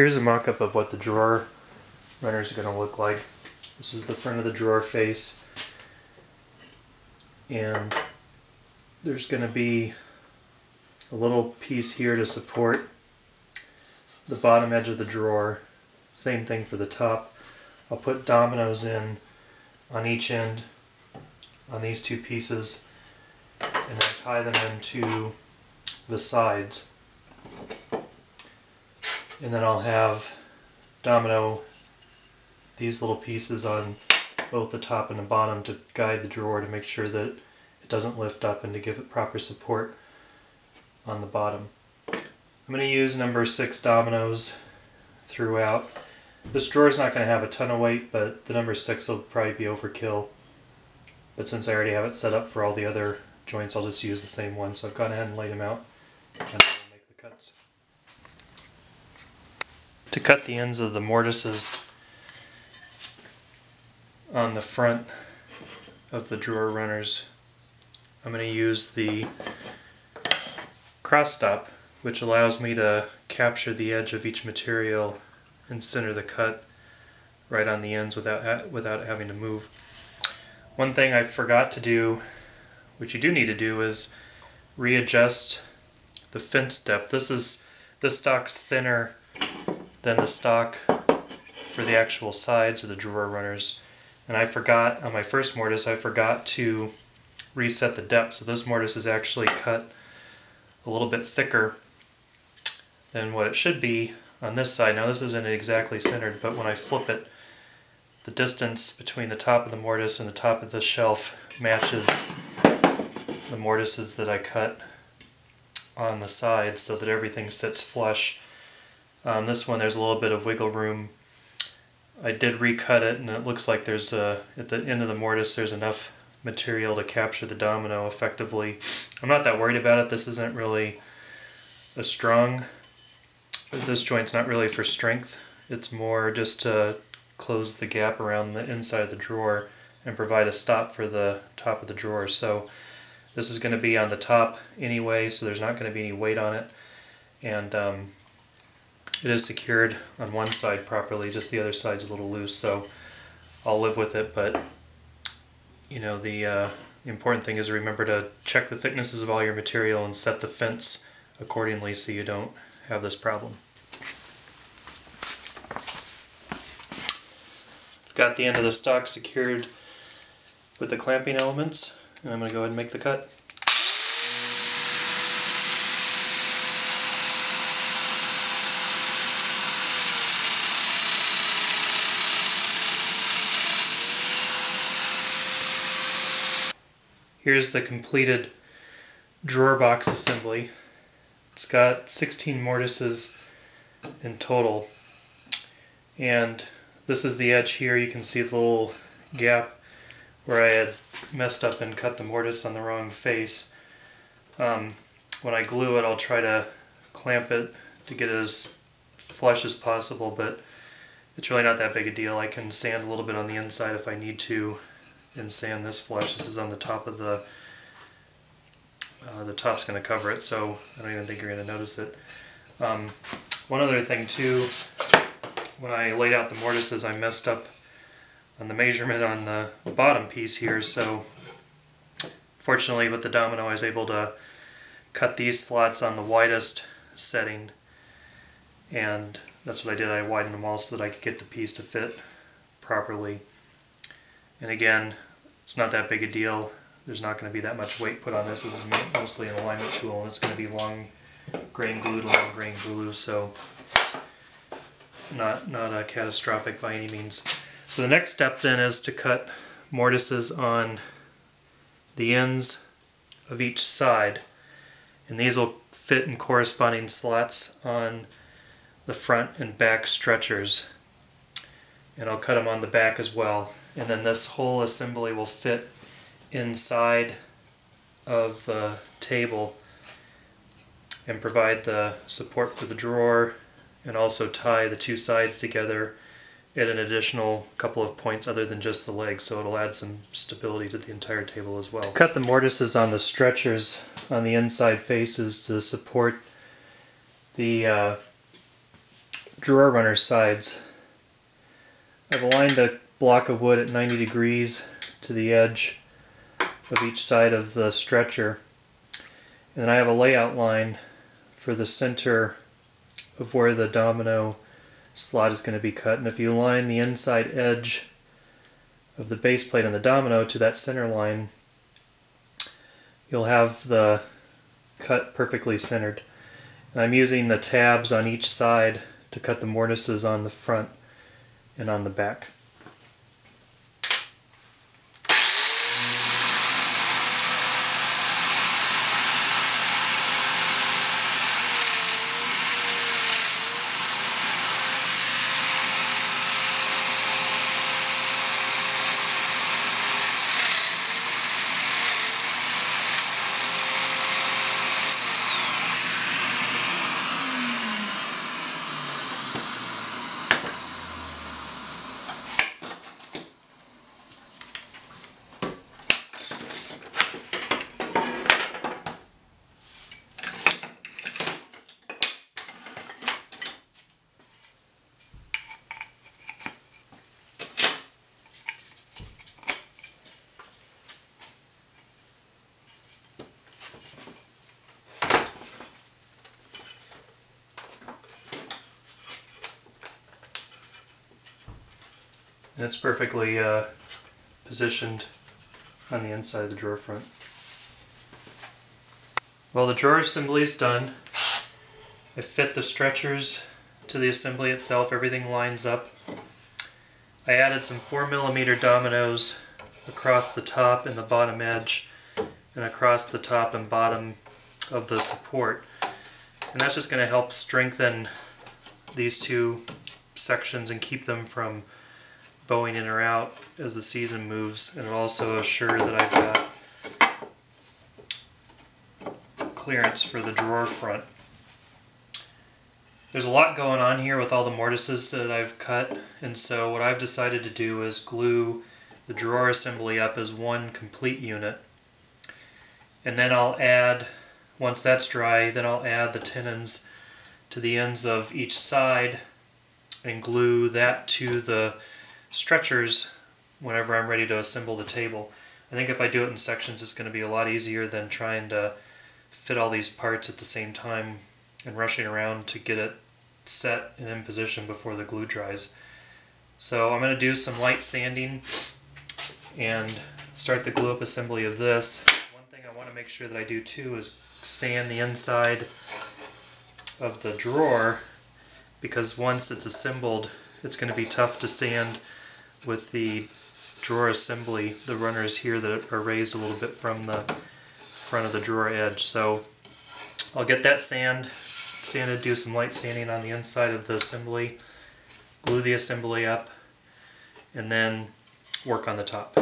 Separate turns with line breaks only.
Here's a mock-up of what the drawer runner is going to look like. This is the front of the drawer face. And there's going to be a little piece here to support the bottom edge of the drawer. Same thing for the top. I'll put dominoes in on each end on these two pieces and then tie them into the sides. And then I'll have domino these little pieces on both the top and the bottom to guide the drawer to make sure that it doesn't lift up and to give it proper support on the bottom. I'm going to use number 6 dominoes throughout. This drawer is not going to have a ton of weight, but the number 6 will probably be overkill. But since I already have it set up for all the other joints, I'll just use the same one. So I've gone ahead and laid them out and make the cuts. To cut the ends of the mortises on the front of the drawer runners, I'm going to use the cross stop, which allows me to capture the edge of each material and center the cut right on the ends without without having to move. One thing I forgot to do, which you do need to do, is readjust the fence depth. This is this stock's thinner than the stock for the actual sides of the drawer runners. And I forgot on my first mortise, I forgot to reset the depth. So this mortise is actually cut a little bit thicker than what it should be on this side. Now this isn't exactly centered, but when I flip it, the distance between the top of the mortise and the top of the shelf matches the mortises that I cut on the side so that everything sits flush. On this one there's a little bit of wiggle room. I did recut it and it looks like there's a, at the end of the mortise there's enough material to capture the domino effectively. I'm not that worried about it. This isn't really a strong, this joint's not really for strength. It's more just to close the gap around the inside of the drawer and provide a stop for the top of the drawer. So this is going to be on the top anyway, so there's not going to be any weight on it. And um, it is secured on one side properly, just the other side's a little loose, so I'll live with it, but you know, the, uh, important thing is to remember to check the thicknesses of all your material and set the fence accordingly so you don't have this problem. I've Got the end of the stock secured with the clamping elements, and I'm going to go ahead and make the cut. Here's the completed drawer box assembly. It's got 16 mortises in total. And this is the edge here. You can see the little gap where I had messed up and cut the mortise on the wrong face. Um, when I glue it, I'll try to clamp it to get it as flush as possible, but it's really not that big a deal. I can sand a little bit on the inside if I need to and sand this flush. This is on the top of the, uh, the top's going to cover it, so I don't even think you're going to notice it. Um, one other thing too, when I laid out the mortises, I messed up on the measurement on the bottom piece here, so fortunately with the domino I was able to cut these slots on the widest setting and that's what I did. I widened them all so that I could get the piece to fit properly. And again, it's not that big a deal. There's not going to be that much weight put on this. This is mostly an alignment tool, and it's going to be long grain glue to long grain glue, so not, not a catastrophic by any means. So the next step then is to cut mortises on the ends of each side, and these will fit in corresponding slots on the front and back stretchers. And I'll cut them on the back as well and then this whole assembly will fit inside of the table and provide the support for the drawer and also tie the two sides together at an additional couple of points other than just the legs so it'll add some stability to the entire table as well. Cut the mortises on the stretchers on the inside faces to support the uh, drawer runner sides. I've aligned a block of wood at 90 degrees to the edge of each side of the stretcher. And then I have a layout line for the center of where the domino slot is going to be cut. And if you line the inside edge of the base plate on the domino to that center line, you'll have the cut perfectly centered. And I'm using the tabs on each side to cut the mortises on the front and on the back. And it's perfectly uh, positioned on the inside of the drawer front. Well, the drawer assembly is done. I fit the stretchers to the assembly itself. Everything lines up. I added some 4mm dominoes across the top and the bottom edge and across the top and bottom of the support. And that's just going to help strengthen these two sections and keep them from bowing in or out as the season moves and also assure that I've got clearance for the drawer front. There's a lot going on here with all the mortises that I've cut and so what I've decided to do is glue the drawer assembly up as one complete unit and then I'll add, once that's dry, then I'll add the tenons to the ends of each side and glue that to the stretchers whenever I'm ready to assemble the table. I think if I do it in sections it's going to be a lot easier than trying to fit all these parts at the same time and rushing around to get it set and in position before the glue dries. So I'm going to do some light sanding and start the glue up assembly of this. One thing I want to make sure that I do too is sand the inside of the drawer because once it's assembled it's going to be tough to sand with the drawer assembly, the runners here that are raised a little bit from the front of the drawer edge. So I'll get that sand, sanded, do some light sanding on the inside of the assembly, glue the assembly up, and then work on the top.